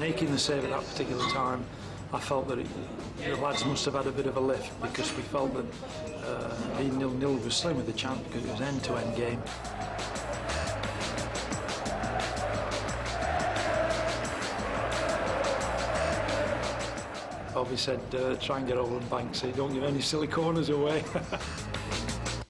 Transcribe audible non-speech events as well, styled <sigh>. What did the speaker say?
making the save at that particular time, I felt that it, the lads must have had a bit of a lift because we felt that uh, being nil-nil was slim with the chance because it was end-to-end game. Bobby said, uh, try and get over the bank so you don't give any silly corners away. <laughs>